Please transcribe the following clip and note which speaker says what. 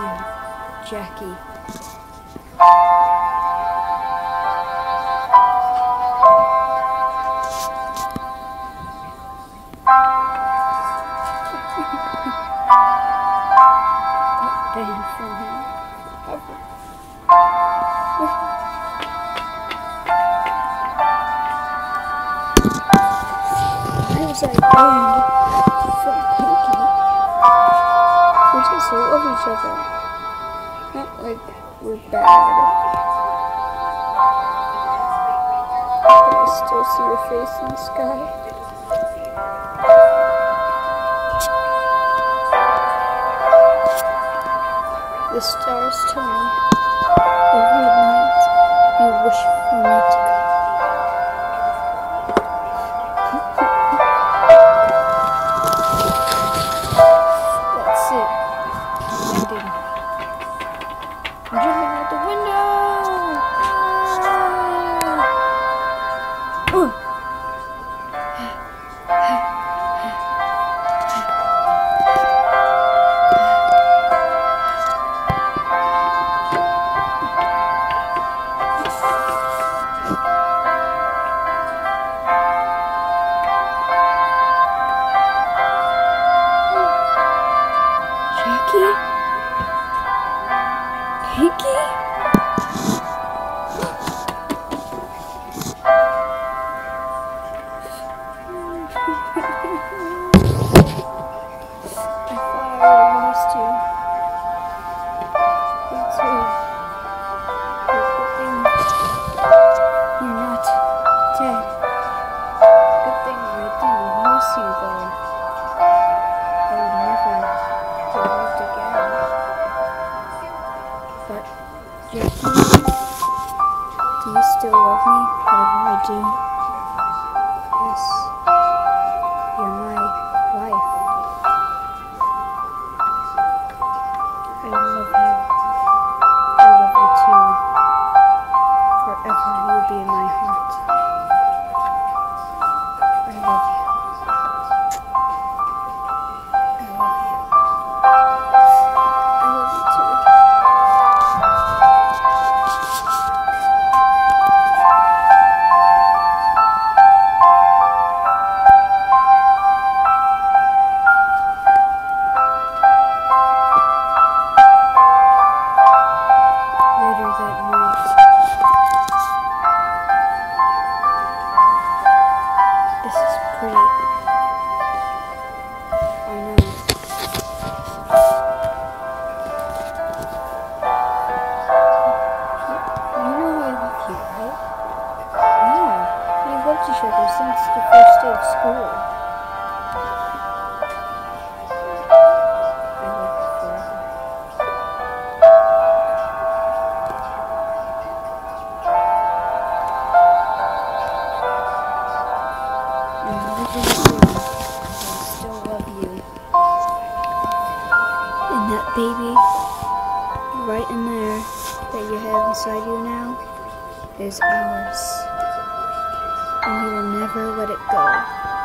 Speaker 1: you, Jacky. I was like, oh, banned from We love each other. Not like we're bad. But I still see your face in the sky. The stars tell me every night you wish for me to do you still love me? Whatever I do? In my heart. Since the first day of school. Baby right in there that you have inside you now is ours. And you will never let it go.